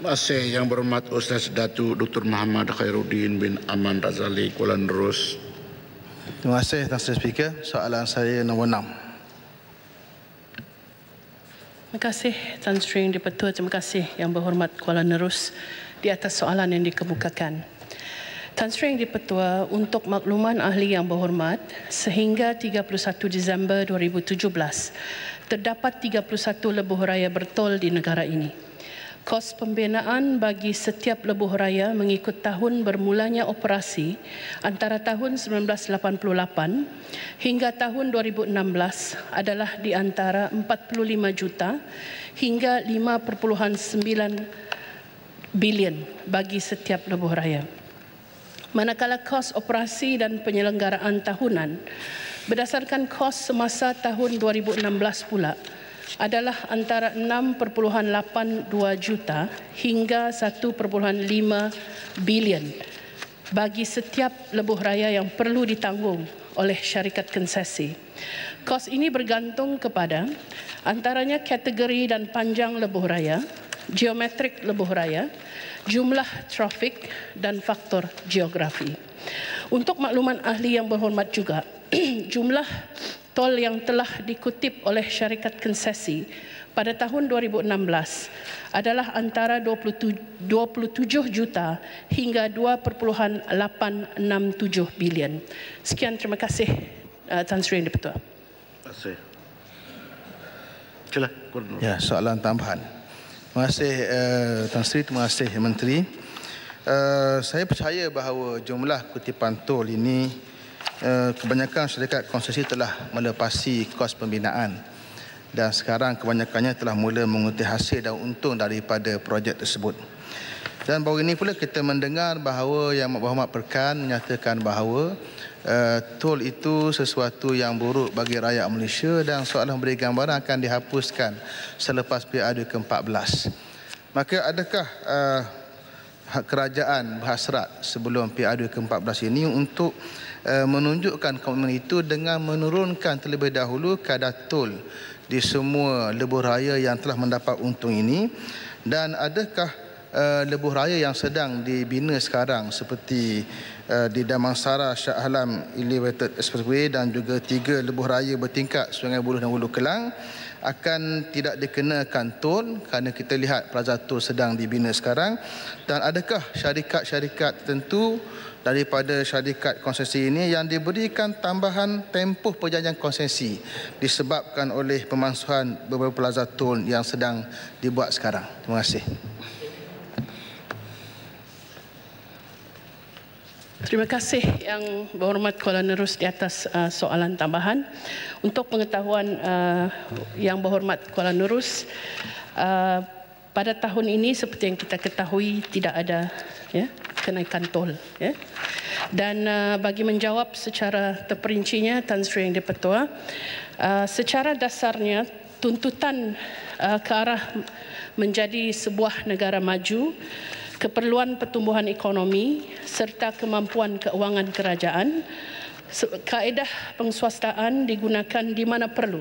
Kasih Yang Berhormat Ustaz Datu Dr. Muhammad Khairuddin bin Aman Razali Kuala Nerus. Terima kasih Tuan Sri Speaker. Soalan saya nombor 6. Terima kasih Tan Sri Yang Dipertua. Terima kasih Yang Berhormat Kuala Nerus di atas soalan yang dikemukakan. Tan Sri Yang Dipertua, untuk makluman ahli yang berhormat, sehingga 31 Disember 2017, terdapat 31 lebuh raya bertol di negara ini. Kos pembinaan bagi setiap lebuh raya mengikut tahun bermulanya operasi antara tahun 1988 hingga tahun 2016 adalah di antara 45 juta hingga 5.9 bilion bagi setiap lebuh raya. Manakala kos operasi dan penyelenggaraan tahunan berdasarkan kos semasa tahun 2016 pula adalah antara 6.82 juta hingga 1.5 bilion bagi setiap lebuh raya yang perlu ditanggung oleh syarikat konsesi. Kos ini bergantung kepada antaranya kategori dan panjang lebuh raya, geometrik lebuh raya, jumlah trafik dan faktor geografi. Untuk makluman ahli yang berhormat juga, jumlah tol yang telah dikutip oleh syarikat konsesi pada tahun 2016 adalah antara 27, 27 juta hingga 2.867 bilion. Sekian terima kasih uh, Tan Sri Yang Dipertua. Terima kasih. Sila, Ya, soalan tambahan. Terima kasih uh, Tan Sri, terima kasih Menteri. Uh, saya percaya bahawa jumlah kutipan tol ini kebanyakan syarikat konsesi telah melepasi kos pembinaan dan sekarang kebanyakannya telah mula mengutip hasil dan untung daripada projek tersebut. Dan baru ini pula kita mendengar bahawa Yang Berhormat Perkan menyatakan bahawa uh, tol itu sesuatu yang buruk bagi rakyat Malaysia dan soalan memberi gambaran akan dihapuskan selepas PRD ke-14. Maka adakah uh, kerajaan berhasrat sebelum PRD ke-14 ini untuk Eh, menunjukkan komitmen itu dengan menurunkan terlebih dahulu kadar tol di semua lebuh raya yang telah mendapat untung ini. Dan adakah uh, lebuh raya yang sedang dibina sekarang seperti uh, di Damansara Shah Alam Elevated Expressway dan juga tiga lebuh raya bertingkat Sungai Buloh dan Hulu Kelang akan tidak dikenakan tol kerana kita lihat Plaza Tol sedang dibina sekarang dan adakah syarikat-syarikat tertentu daripada syarikat konsesi ini yang diberikan tambahan tempoh perjanjian konsesi disebabkan oleh pemansuhan beberapa plaza tol yang sedang dibuat sekarang. Terima kasih. Terima kasih yang berhormat Kuala Nerus di atas uh, soalan tambahan. Untuk pengetahuan uh, yang berhormat Kuala Nerus, uh, pada tahun ini seperti yang kita ketahui tidak ada ya, kenaikan tol ya. Dan uh, bagi menjawab secara terperincinya Tan Sri Yang Dipertua, uh, secara dasarnya tuntutan uh, ke arah menjadi sebuah negara maju, keperluan pertumbuhan ekonomi serta kemampuan keuangan kerajaan, kaedah pengswastaan digunakan di mana perlu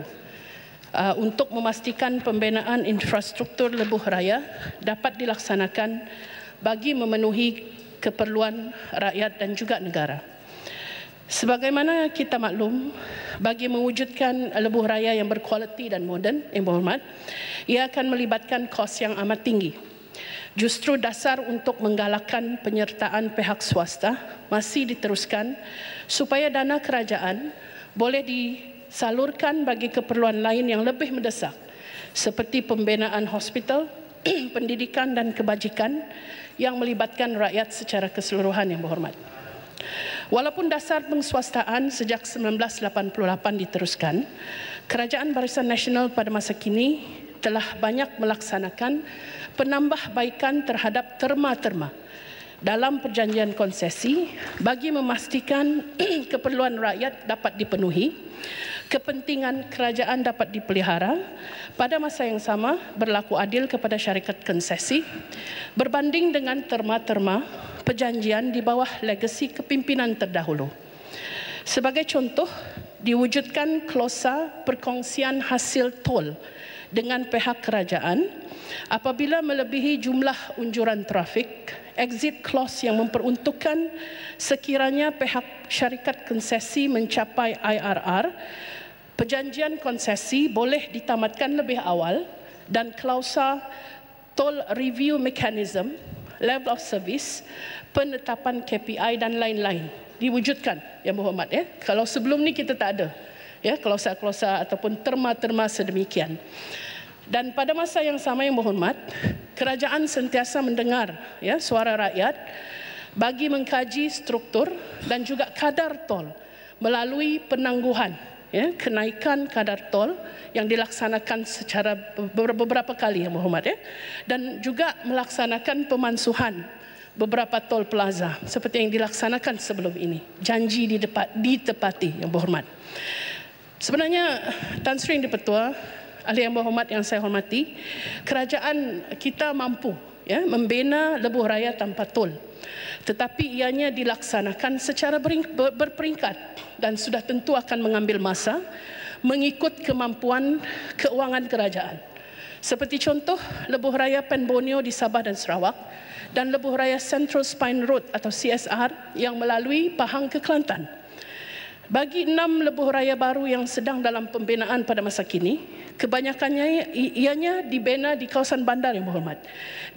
uh, untuk memastikan pembinaan infrastruktur lebuh raya dapat dilaksanakan bagi memenuhi keperluan rakyat dan juga negara. Sebagaimana kita maklum, bagi mewujudkan lebuh raya yang berkualiti dan moden yang berhormat, ia akan melibatkan kos yang amat tinggi. Justru dasar untuk menggalakkan penyertaan pihak swasta masih diteruskan supaya dana kerajaan boleh disalurkan bagi keperluan lain yang lebih mendesak seperti pembinaan hospital, pendidikan dan kebajikan yang melibatkan rakyat secara keseluruhan yang berhormat. Walaupun dasar pengswastaan sejak 1988 diteruskan, Kerajaan Barisan Nasional pada masa kini telah banyak melaksanakan penambahbaikan terhadap terma-terma dalam perjanjian konsesi bagi memastikan keperluan rakyat dapat dipenuhi kepentingan kerajaan dapat dipelihara pada masa yang sama berlaku adil kepada syarikat konsesi berbanding dengan terma-terma perjanjian di bawah legasi kepimpinan terdahulu. Sebagai contoh, diwujudkan klausa perkongsian hasil tol dengan pihak kerajaan apabila melebihi jumlah unjuran trafik exit clause yang memperuntukkan sekiranya pihak syarikat konsesi mencapai IRR perjanjian konsesi boleh ditamatkan lebih awal dan klausa toll review mechanism level of service penetapan KPI dan lain-lain diwujudkan. Yang berhormat ya. Kalau sebelum ni kita tak ada ya klausa-klausa ataupun terma-terma sedemikian. Dan pada masa yang sama yang berhormat kerajaan sentiasa mendengar ya suara rakyat bagi mengkaji struktur dan juga kadar tol melalui penangguhan ya kenaikan kadar tol yang dilaksanakan secara beberapa kali yang berhormat ya dan juga melaksanakan pemansuhan beberapa tol plaza seperti yang dilaksanakan sebelum ini. Janji ditepati yang berhormat Sebenarnya Tan Sri Yang Dipertua, ahli yang berhormat yang saya hormati, kerajaan kita mampu ya, membina lebuh raya tanpa tol. Tetapi ianya dilaksanakan secara berperingkat dan sudah tentu akan mengambil masa mengikut kemampuan keuangan kerajaan. Seperti contoh lebuh raya Pen Borneo di Sabah dan Sarawak dan lebuh raya Central Spine Road atau CSR yang melalui Pahang ke Kelantan. Bagi enam lebuh raya baru yang sedang dalam pembinaan pada masa kini, kebanyakannya ianya dibina di kawasan bandar yang berhormat,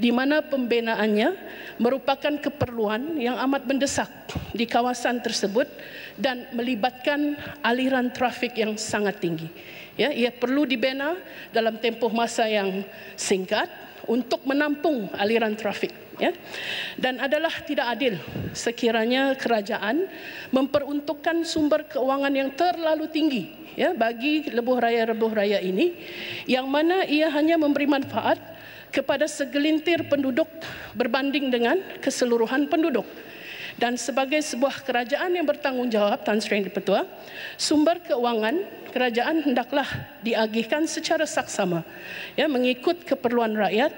di mana pembinaannya merupakan keperluan yang amat mendesak di kawasan tersebut dan melibatkan aliran trafik yang sangat tinggi. Ya, ia perlu dibina dalam tempoh masa yang singkat untuk menampung aliran trafik ya. Dan adalah tidak adil sekiranya kerajaan memperuntukkan sumber keuangan yang terlalu tinggi ya bagi lebuh raya-lebuh raya ini yang mana ia hanya memberi manfaat kepada segelintir penduduk berbanding dengan keseluruhan penduduk dan sebagai sebuah kerajaan yang bertanggungjawab Tan Sri Yang Dipertua, sumber keuangan kerajaan hendaklah diagihkan secara saksama ya mengikut keperluan rakyat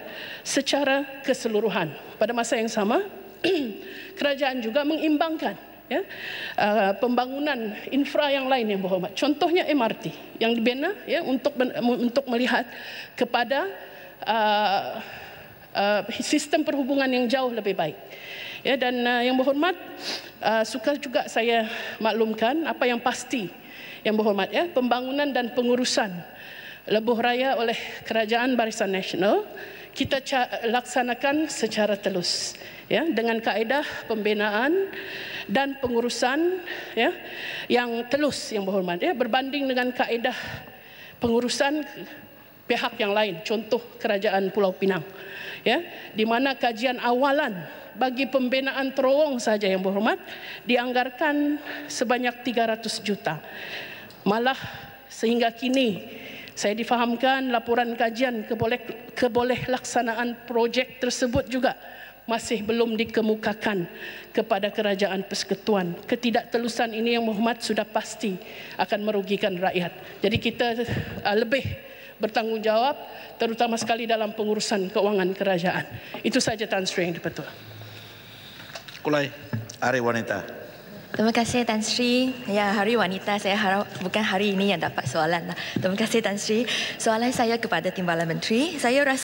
secara keseluruhan. Pada masa yang sama, kerajaan juga mengimbangkan ya uh, pembangunan infra yang lain yang berhormat. Contohnya MRT yang dibina ya untuk untuk melihat kepada uh, uh, sistem perhubungan yang jauh lebih baik. Ya dan uh, yang berhormat uh, suka juga saya maklumkan apa yang pasti yang berhormat ya. Pembangunan dan pengurusan lebuh raya oleh kerajaan Barisan Nasional kita laksanakan secara telus ya dengan kaedah pembinaan dan pengurusan ya yang telus yang berhormat ya berbanding dengan kaedah pengurusan pihak yang lain contoh kerajaan Pulau Pinang ya di mana kajian awalan bagi pembinaan terowong saja yang berhormat dianggarkan sebanyak 300 juta. Malah sehingga kini saya difahamkan laporan kajian keboleh, keboleh laksanaan projek tersebut juga masih belum dikemukakan kepada kerajaan persekutuan. Ketidaktelusan ini yang Muhammad sudah pasti akan merugikan rakyat. Jadi kita uh, lebih bertanggungjawab terutama sekali dalam pengurusan keuangan kerajaan. Itu saja Tan Sri yang dipertua. Kulai, Hari Wanita. Terima kasih Tan Sri. Ya, Hari Wanita saya harap bukan hari ini yang dapat soalan. Terima kasih Tan Sri. Soalan saya kepada Timbalan Menteri. Saya rasa